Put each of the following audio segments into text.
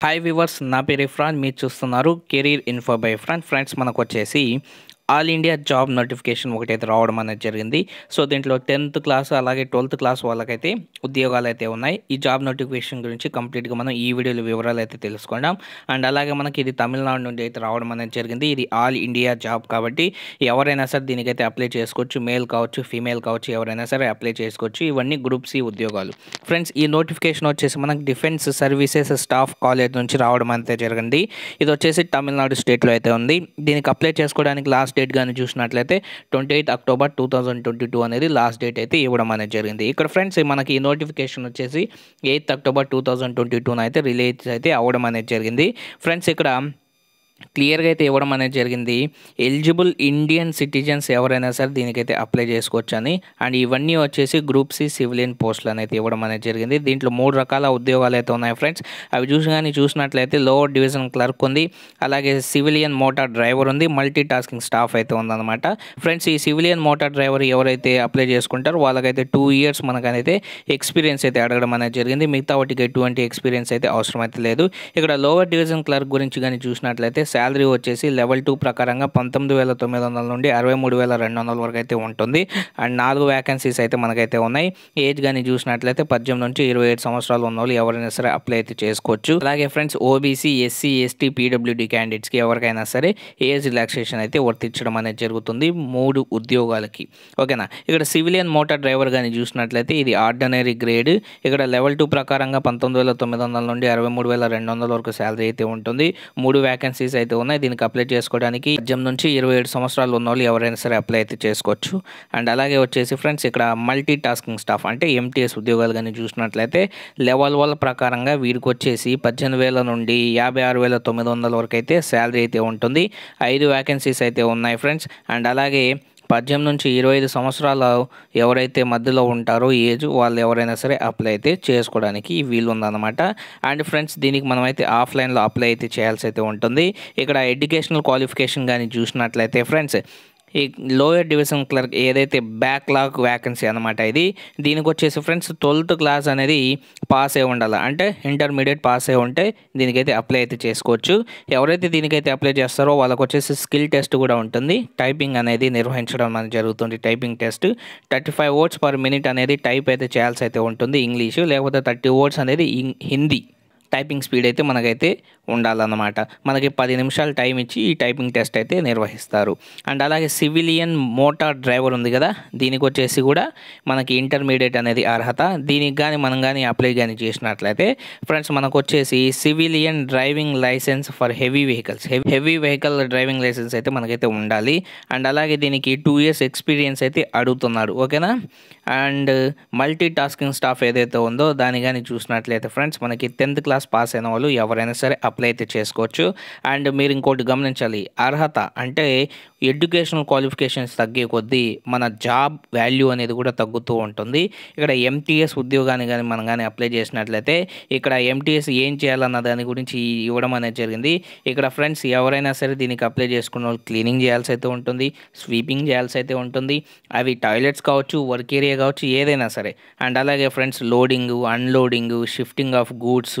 Hi viewers నా పేరు ఇఫ్రాన్ మీరు చూస్తున్నారు career info by Ifran friends మనకు వచ్చేసి ఆల్ ఇండియా జాబ్ నోటిఫికేషన్ ఒకటైతే రావడం అనేది జరిగింది. సో దీంట్లో టెన్త్ క్లాస్ అలాగే ట్వెల్త్ క్లాస్ వాళ్ళకైతే ఉద్యోగాలు అయితే ఉన్నాయి. ఈ జాబ్ నోటిఫికేషన్ గురించి కంప్లీట్గా మనం ఈ వీడియోలో వివరాలు అయితే తెలుసుకుందాం. అండ్ అలాగే మనకి ఇది తమిళనాడు నుండి అయితే రావడం అనేది జరిగింది. ఇది ఆల్ ఇండియా జాబ్ కాబట్టి ఎవరైనా సరే దీనికైతే అప్లై చేసుకోవచ్చు. మేల్ కావచ్చు ఫీమేల్ కావచ్చు ఎవరైనా సరే అప్లై చేసుకోవచ్చు. ఇవన్నీ గ్రూప్ సి ఉద్యోగాలు. ఫ్రెండ్స్ ఈ నోటిఫికేషన్ వచ్చేసి మనకి డిఫెన్స్ సర్వీసెస్ స్టాఫ్ కాలేజ్ నుంచి రావడం అయితే జరిగింది. ఇది వచ్చేసి తమిళనాడు స్టేట్లో అయితే ఉంది. దీనికి అప్లై చేసుకోవడానికి లాస్ట్ డేట్ కానీ చూసినట్లయితే twenty eighth October two thousand twenty two అనేది లాస్ట్ డేట్ అయితే ఇవ్వడం అనేది జరిగింది. ఇక్కడ ఫ్రెండ్స్ మనకి ఈ నోటిఫికేషన్ వచ్చేసి eighth October two thousand twenty టూన అయితే రిలీజ్ అయితే అవ్వడం అనేది జరిగింది. ఫ్రెండ్స్ ఇక్కడ క్లియర్గా అయితే ఇవ్వడం అనేది జరిగింది. ఎలిజిబుల్ ఇండియన్ సిటిజన్స్ ఎవరైనా సరే దీనికైతే అప్లై చేసుకోవచ్చు అని అండ్ ఇవన్నీ వచ్చేసి గ్రూప్ సి సివిలియన్ పోస్టులు అనేది ఇవ్వడం అనేది జరిగింది. దీంట్లో మూడు రకాల ఉద్యోగాలు అయితే ఉన్నాయి ఫ్రెండ్స్. అవి చూసి కానీ చూసినట్లయితే లోవర్ డివిజన్ క్లర్క్ ఉంది అలాగే సివిలియన్ మోటార్ డ్రైవర్ ఉంది మల్టీ టాస్కింగ్ స్టాఫ్ అయితే ఉందన్నమాట. ఫ్రెండ్స్ ఈ సివిలియన్ మోటార్ డ్రైవర్ ఎవరైతే అప్లై చేసుకుంటారో వాళ్ళకైతే టూ ఇయర్స్ మనకైతే ఎక్స్పీరియన్స్ అయితే అడగడం అనేది జరిగింది. మిగతా వాటికి ఎటువంటి ఎక్స్పీరియన్స్ అయితే అవసరం అయితే లేదు. ఇక్కడ లోవర్ డివిజన్ క్లర్క్ గురించి కానీ చూసినట్లయితే శాలరీ వచ్చేసి లెవెల్ టూ ప్రకారంగా పంతొమ్మిది వేల తొమ్మిది వందల నుండి అరవై మూడు వేల రెండు వందల వరకు అయితే ఉంటుంది. అండ్ నాలుగు వ్యాకెన్సీస్ అయితే మనకైతే ఉన్నాయి. ఏజ్ కానీ చూసినట్లయితే పద్దెనిమిది నుంచి ఇరవై ఏడు సంవత్సరాలు ఉన్న వాళ్ళు ఎవరైనా సరే అప్లై అయితే చేసుకోవచ్చు. అలాగే friends OBC SC ST PWD క్యాండిడేట్స్కి ఎవరికైనా సరే ఏజ్ రిలాక్సేషన్ అయితే వర్తించడం అనేది జరుగుతుంది మూడు ఉద్యోగాలకి. ఓకేనా ఇక్కడ సివిలియన్ మోటార్ డ్రైవర్ కానీ చూసినట్లయితే ఇది ఆర్డినరీ గ్రేడ్ ఇక్కడ లెవెల్ టూ ప్రకారంగా పంతొమ్మిది వేల తొమ్మిది వందల నుండి అరవై మూడు వేల రెండు వందల వరకు శాలరీ అయితే ఉంటుంది. మూడు వ్యాకెన్సీస్ అయితే ఉన్నాయి. దీనికి అప్లై చేసుకోవడానికి పద్దెనిమిది నుంచి ఇరవై ఏడు సంవత్సరాలు ఉన్న వాళ్ళు ఎవరైనా సరే అప్లై అయితే చేసుకోవచ్చు. అండ్ అలాగే వచ్చేసి ఫ్రెండ్స్ ఇక్కడ మల్టీ టాస్కింగ్ స్టాఫ్ అంటే ఎంటీఎస్ ఉద్యోగాలు కానీ చూసినట్లయితే లెవెల్ వాళ్ళ ప్రకారంగా వీరికి వచ్చేసి పద్దెనిమిది వేల నుండి యాభై ఆరు వేల తొమ్మిది వందల వరకు అయితే శాలరీ అయితే ఉంటుంది. ఐదు వ్యాకెన్సీస్ అయితే ఉన్నాయి ఫ్రెండ్స్. అండ్ అలాగే పద్దెనిమిది నుంచి ఇరవై ఐదు సంవత్సరాలు ఎవరైతే మధ్యలో ఉంటారో ఏజ్ వాళ్ళు ఎవరైనా సరే అప్లై అయితే చేసుకోవడానికి వీలు ఉందన్నమాట అండ్ ఫ్రెండ్స్ దీనికి మనమైతే ఆఫ్లైన్లో అప్లై అయితే చేయాల్సి అయితే ఉంటుంది. ఇక్కడ ఎడ్యుకేషనల్ క్వాలిఫికేషన్ కానీ చూసినట్లయితే ఫ్రెండ్స్ ఈ లోయర్ డివిజన్ క్లర్క్ ఏదైతే బ్యాక్లాగ్ వ్యాకెన్సీ అనమాట ఇది దీనికి వచ్చేసి ఫ్రెండ్స్ ట్వెల్త్ క్లాస్ అనేది పాస్ అయి ఉండాలి? అంటే ఇంటర్మీడియట్ పాస్ అయి ఉంటే దీనికైతే అప్లై అయితే చేసుకోవచ్చు. ఎవరైతే దీనికైతే అప్లై చేస్తారో వాళ్ళకి వచ్చేసి స్కిల్ టెస్ట్ కూడా ఉంటుంది. టైపింగ్ అనేది నిర్వహించడం అనేది జరుగుతుంది. Typing test thirty five words per minute అనేది టైప్ అయితే చేయాల్సి అయితే ఉంటుంది. ఇంగ్లీషు లేకపోతే థర్టీ వర్డ్స్ అనేది హిందీ. టైపింగ్ స్పీడ్ అయితే మనకైతే ఉండాలన్నమాట. మనకి పది నిమిషాలు టైం ఇచ్చి ఈ టైపింగ్ టెస్ట్ అయితే నిర్వహిస్తారు. అండ్ అలాగే సివిలియన్ మోటార్ డ్రైవర్ ఉంది కదా దీనికి వచ్చేసి కూడా మనకి ఇంటర్మీడియట్ అనేది అర్హత. దీనికి కానీ మనం కానీ అప్లై కానీ చేసినట్లయితే ఫ్రెండ్స్ మనకు వచ్చేసి civilian driving licence for heavy vehicles. Heavy vehicle driving licence అయితే మనకైతే ఉండాలి. అండ్ అలాగే దీనికి టూ ఇయర్స్ ఎక్స్పీరియన్స్ అయితే అడుగుతున్నాడు. ఓకేనా? అండ్ మల్టీ టాస్కింగ్ స్టాఫ్ ఏదైతే ఉందో దాని కానీ చూసినట్లయితే ఫ్రెండ్స్ మనకి టెన్త్ క్లాస్ పాస్ అయిన వాళ్ళు ఎవరైనా సరే అప్లై అయితే చేసుకోవచ్చు. అండ్ మీరు ఇంకోటి గమనించాలి అర్హత అంటే ఎడ్యుకేషనల్ క్వాలిఫికేషన్స్ తగ్గే కొద్దీ మన జాబ్ వాల్యూ అనేది కూడా తగ్గుతూ ఉంటుంది. ఇక్కడ ఎంటీఎస్ ఉద్యోగాన్ని కానీ మనం కానీ అప్లై చేసినట్లయితే ఇక్కడ ఎంటీఎస్ ఏం చేయాలన్న దాని గురించి ఇవ్వడం అనేది జరిగింది. ఇక్కడ ఫ్రెండ్స్ ఎవరైనా సరే దీనికి అప్లై చేసుకున్న వాళ్ళు క్లీనింగ్ చేయాల్సి అయితే ఉంటుంది స్వీపింగ్ చేయాల్సి అయితే ఉంటుంది. అవి టాయిలెట్స్ కావచ్చు వర్క్ ఏరియా కావచ్చు ఏదైనా సరే. అండ్ అలాగే friends loading unloading shifting of goods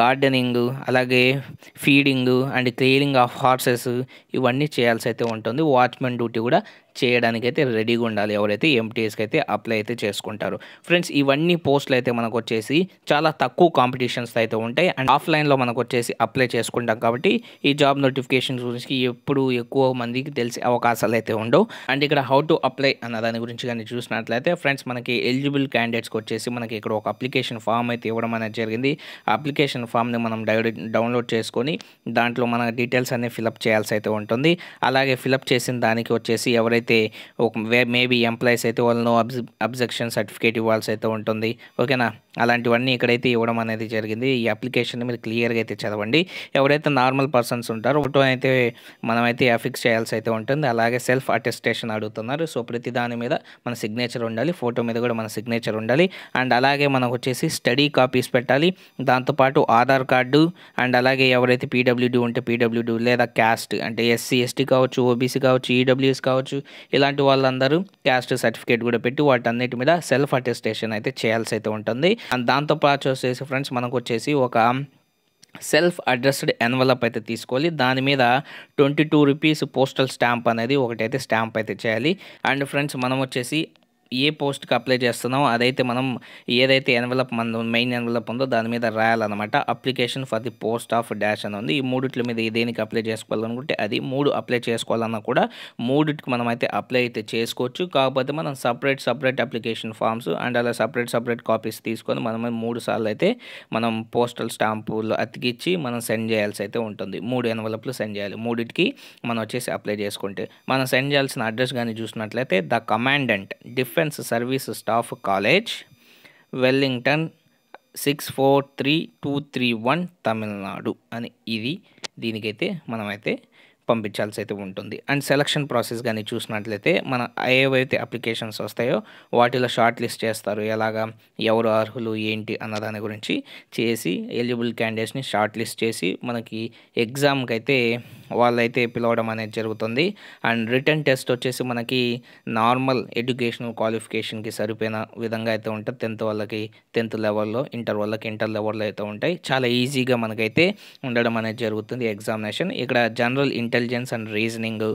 gardening అలాగే feeding and cleaning of horses ఇవన్నీ చేయాల్సి అయితే ఉంటుంది. వాచ్మెన్ డ్యూటీ కూడా చేయడానికి అయితే రెడీగా ఉండాలి. ఎవరైతే ఎంటీఎస్కి అయితే అప్లై అయితే చేసుకుంటారు. ఫ్రెండ్స్ ఇవన్నీ పోస్టులు అయితే మనకు వచ్చేసి చాలా తక్కువ కాంపిటీషన్స్ అయితే ఉంటాయి. అండ్ ఆఫ్లైన్లో మనకు వచ్చేసి అప్లై చేసుకుంటాం కాబట్టి ఈ జాబ్ నోటిఫికేషన్స్ గురించి ఎప్పుడు ఎక్కువ మందికి తెలిసే అవకాశాలు అయితే ఉండవు. అండ్ ఇక్కడ హౌ టు అప్లై అన్న దాని గురించి కానీ చూసినట్లయితే ఫ్రెండ్స్ మనకి ఎలిజిబుల్ క్యాండిడేట్స్కి వచ్చేసి మనకి ఇక్కడ ఒక అప్లికేషన్ ఫామ్ అయితే ఇవ్వడం అనేది జరిగింది. అప్లికేషన్ ఫామ్ని మనం డౌన్లోడ్ చేసుకొని దాంట్లో మన డీటెయిల్స్ అన్ని ఫిలప్ చేయాల్సి అయితే ఉంటుంది. అలాగే ఫిలప్ చేసిన దానికి వచ్చేసి ఎవరైతే ఒక మేబీ ఎంప్లాయీస్ అయితే వాళ్ళు అబ్జ అబ్జెక్షన్ సర్టిఫికేట్ ఇవ్వాల్సి అయితే ఉంటుంది. ఓకేనా? అలాంటివన్నీ ఇక్కడైతే ఇవ్వడం అనేది జరిగింది. ఈ అప్లికేషన్ మీరు క్లియర్గా అయితే చదవండి. ఎవరైతే నార్మల్ పర్సన్స్ ఉంటారో ఫోటో అయితే మనమైతే అఫిక్స్ చేయాల్సి అయితే ఉంటుంది. అలాగే సెల్ఫ్ అటెస్టేషన్ అడుగుతున్నారు. సో ప్రతి దాని మీద మన సిగ్నేచర్ ఉండాలి. ఫోటో మీద కూడా మన సిగ్నేచర్ ఉండాలి. అండ్ అలాగే మనకు వచ్చేసి స్టడీ కాపీస్ పెట్టాలి. దాంతోపాటు ఆధార్ కార్డు అండ్ అలాగే ఎవరైతే పీడబ్ల్యూడీ ఉంటే పీడబ్ల్యూడీ లేదా క్యాస్ట్ అంటే ఎస్సీ ఎస్టీ కావచ్చు ఓబీసీ కావచ్చు ఈడబ్ల్యూఎస్ కావచ్చు ఇలాంటి వాళ్ళందరూ క్యాస్ట్ సర్టిఫికేట్ కూడా పెట్టి వాటన్నిటి మీద సెల్ఫ్ అటెస్టేషన్ అయితే చేయాల్సి అయితే ఉంటుంది. అండ్ దాంతోపాటు వచ్చేసి ఫ్రెండ్స్ మనకు వచ్చేసి ఒక సెల్ఫ్ అడ్రస్డ్ ఎన్వలప్ అయితే తీసుకోవాలి. దాని మీద twenty two rupees postal stamp అనేది ఒకటైతే స్టాంప్ అయితే చేయాలి. అండ్ ఫ్రెండ్స్ మనం వచ్చేసి ఏ పోస్ట్కి అప్లై చేస్తున్నామో అదైతే మనం ఏదైతే ఎన్వలప్ మన మెయిన్ ఎన్వలప్ ఉందో దాని మీద రాయాలన్నమాట. Application for the post of dash అని ఉంది. ఈ మూడిట్ల మీద దేనికి అప్లై చేసుకోవాలనుకుంటే అది మూడు అప్లై చేసుకోవాలన్నా కూడా మూడిటికి మనం అయితే అప్లై అయితే చేసుకోవచ్చు. కాకపోతే మనం separate separate application forms and అలా సపరేట్ సపరేట్ కాపీస్ తీసుకొని మనం మూడు సార్లు అయితే మనం పోస్టల్ స్టాంపులు అతికిచ్చి మనం సెండ్ చేయాల్సి అయితే ఉంటుంది. మూడు ఎన్వలప్లు సెండ్ చేయాలి. మూడిటికి మనం వచ్చేసి అప్లై చేసుకుంటే. మనం సెండ్ చేయాల్సిన అడ్రస్ కానీ చూసినట్లయితే the commandant defence service staff college Wellington six four three two three one Tamil Nadu అని ఇది దీనికైతే మనమైతే పంపించాల్సి అయితే ఉంటుంది. అండ్ సెలక్షన్ ప్రాసెస్ కానీ చూసినట్లయితే మన ఏవైతే అప్లికేషన్స్ వస్తాయో వాటిలో షార్ట్ లిస్ట్ చేస్తారు. ఎలాగా ఎవరు అర్హులు ఏంటి అన్న దాని గురించి చేసి ఎలిజిబుల్ క్యాండిడేట్స్ని షార్ట్ లిస్ట్ చేసి మనకి ఎగ్జామ్కి అయితే వాళ్ళైతే పిలవడం అనేది జరుగుతుంది. అండ్ రిటర్న్ టెస్ట్ వచ్చేసి మనకి నార్మల్ ఎడ్యుకేషనల్ క్వాలిఫికేషన్కి సరిపోయిన విధంగా అయితే ఉంటుంది. టెన్త్ వాళ్ళకి టెన్త్ లెవెల్లో ఇంటర్ వాళ్ళకి ఇంటర్ లెవెల్లో అయితే ఉంటాయి. చాలా ఈజీగా మనకైతే ఉండడం అనేది జరుగుతుంది ఎగ్జామినేషన్. ఇక్కడ general intelligence and reasoning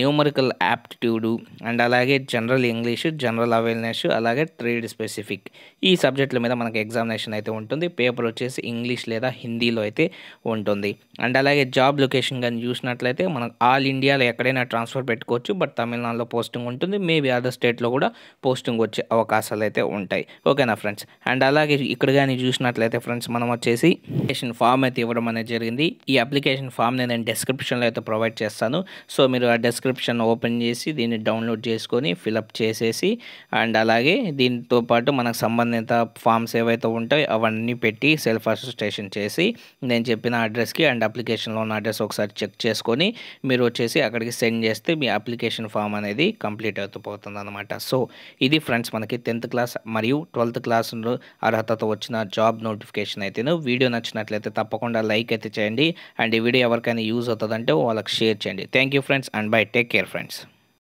numerical aptitude and అలాగే జనరల్ ఇంగ్లీష్ జనరల్ అవేర్నెస్ అలాగే ట్రేడ్ స్పెసిఫిక్ ఈ సబ్జెక్టుల మీద మనకి ఎగ్జామినేషన్ అయితే ఉంటుంది. పేపర్ వచ్చేసి ఇంగ్లీష్ లేదా హిందీలో అయితే ఉంటుంది. అండ్ అలాగే జాబ్ లొకేషన్ కానీ చూసినట్లయితే మనం ఆల్ ఇండియాలో ఎక్కడైనా ట్రాన్స్ఫర్ పెట్టుకోవచ్చు బట్ తమిళనాడులో పోస్టింగ్ ఉంటుంది. మేబీ అదర్ స్టేట్లో కూడా పోస్టింగ్ వచ్చే అవకాశాలు అయితే ఉంటాయి. ఓకేనా ఫ్రెండ్స్? అండ్ అలాగే ఇక్కడ కానీ చూసినట్లయితే ఫ్రెండ్స్ మనం వచ్చేసి అప్లికేషన్ ఫామ్ అయితే ఇవ్వడం అనేది జరిగింది. ఈ అప్లికేషన్ ఫామ్ని నేను డిస్క్రిప్షన్లో అయితే ప్రొవైడ్ చేస్తాను. సో మీరు ఆ డిస్క్రిప్షన్ ఓపెన్ చేసి దీన్ని డౌన్లోడ్ చేసుకొని ఫిలప్ చేసేసి అండ్ అలాగే దీంతో పాటు మనకు సంబంధిత ఫామ్స్ ఏవైతే ఉంటాయో అవన్నీ పెట్టి సెల్ఫ్ అసిస్టేషన్ చేసి నేను చెప్పిన అడ్రస్కి అండ్ అప్లికేషన్లో ఉన్న అడ్రస్ ఒకసారి చెక్ చేసి చేసుకొని మీరు వచ్చేసి అక్కడికి సెండ్ చేస్తే మీ అప్లికేషన్ ఫామ్ అనేది కంప్లీట్ అవుతుపోతుంది అనమాట సో ఇది ఫ్రెండ్స్ మనకి టెన్త్ క్లాస్ మరియు ట్వెల్త్ క్లాస్ అర్హతతో వచ్చిన జాబ్ నోటిఫికేషన్ అయితేను వీడియో నచ్చినట్లయితే తప్పకుండా లైక్ అయితే చేయండి. అండ్ ఈ వీడియో ఎవరికైనా యూజ్ అవుతుందంటే వాళ్ళకి షేర్ చేయండి. Thank you friends and bye take care friends